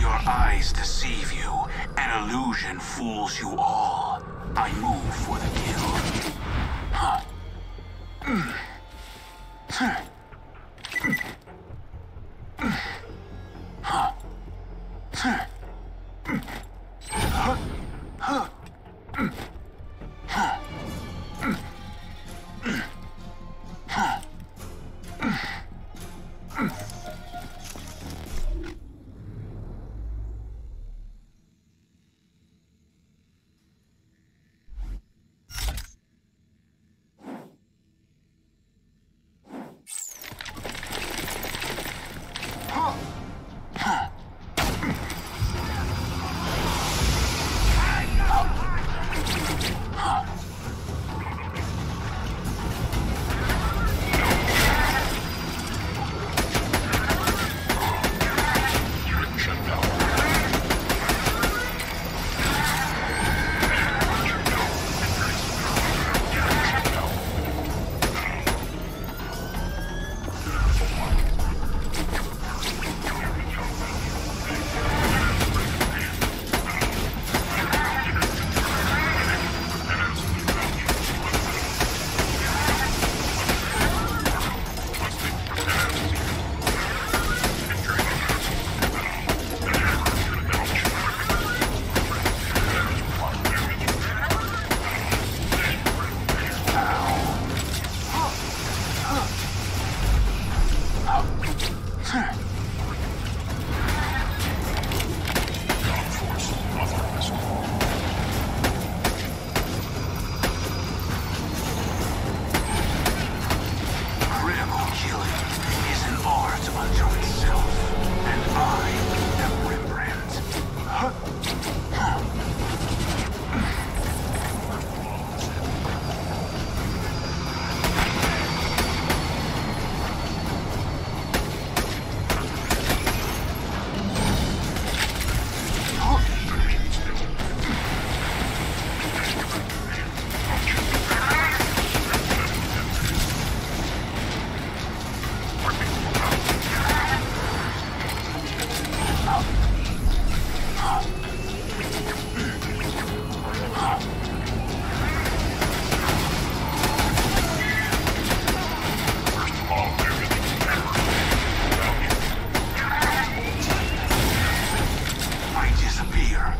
Your eyes deceive you. An illusion fools you all. I move for the kill. Huh. Huh. Huh. disappear.